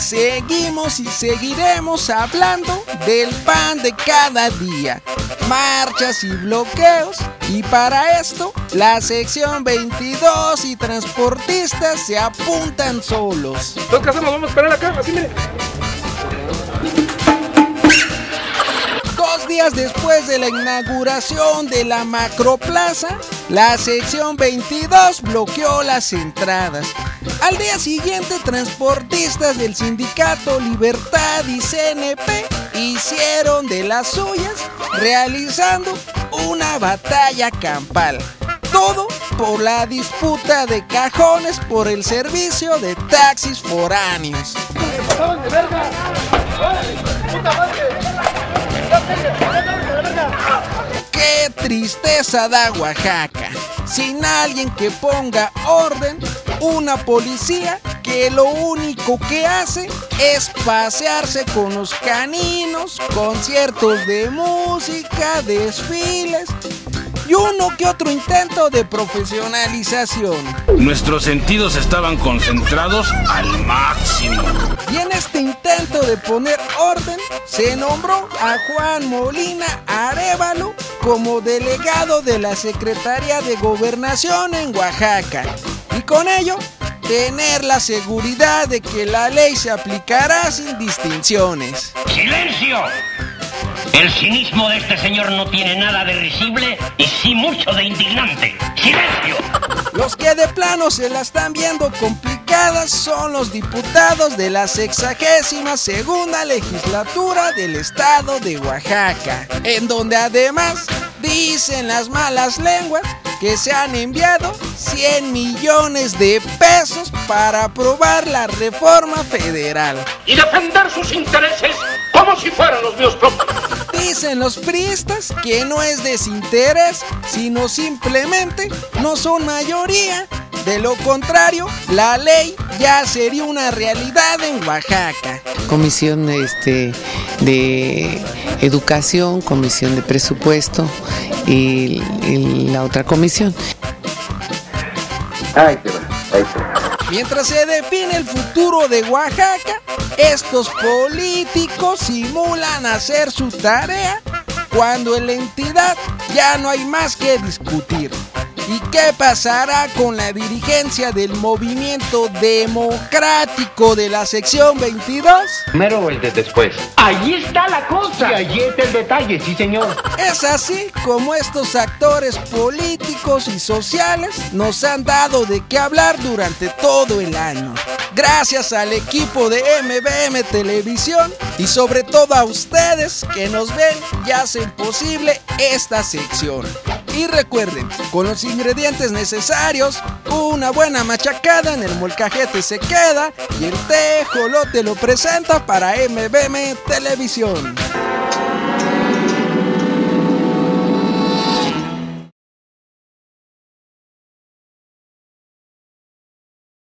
seguimos y seguiremos hablando del pan de cada día, marchas y bloqueos. Y para esto, la sección 22 y transportistas se apuntan solos. Entonces, ¿qué hacemos? Vamos a esperar acá, así miren. Días después de la inauguración de la Macroplaza, la sección 22 bloqueó las entradas. Al día siguiente, transportistas del sindicato Libertad y CNP hicieron de las suyas, realizando una batalla campal. Todo por la disputa de cajones por el servicio de taxis foráneos. ¡Qué tristeza da Oaxaca! Sin alguien que ponga orden, una policía que lo único que hace es pasearse con los caninos, conciertos de música, desfiles y uno que otro intento de profesionalización. Nuestros sentidos estaban concentrados al máximo. Y en este intento de poner orden, se nombró a Juan Molina Arevalo como delegado de la Secretaría de Gobernación en Oaxaca. Y con ello, tener la seguridad de que la ley se aplicará sin distinciones. ¡Silencio! El cinismo de este señor no tiene nada de risible y sí mucho de indignante. ¡Silencio! Los que de plano se la están viendo complicadas son los diputados de la sexagésima segunda legislatura del estado de Oaxaca, en donde además dicen las malas lenguas que se han enviado 100 millones de pesos para aprobar la reforma federal. Y defender sus intereses como si fueran los míos propios. Dicen los priistas que no es desinterés, sino simplemente no son mayoría. De lo contrario, la ley ya sería una realidad en Oaxaca. Comisión este, de Educación, Comisión de Presupuesto y, y la otra comisión. Ahí te va, ahí te va. Mientras se define el futuro de Oaxaca, estos políticos simulan hacer su tarea cuando en la entidad ya no hay más que discutir. ¿Y qué pasará con la dirigencia del movimiento democrático de la sección 22? Primero o el de después. Ahí está la cosa. Y allí está el detalle, sí señor. Es así como estos actores políticos y sociales nos han dado de qué hablar durante todo el año. Gracias al equipo de MBM Televisión y sobre todo a ustedes que nos ven y hacen posible esta sección. Y recuerden, con los ingredientes necesarios, una buena machacada en el molcajete se queda y el tejolote lo presenta para MBM Televisión.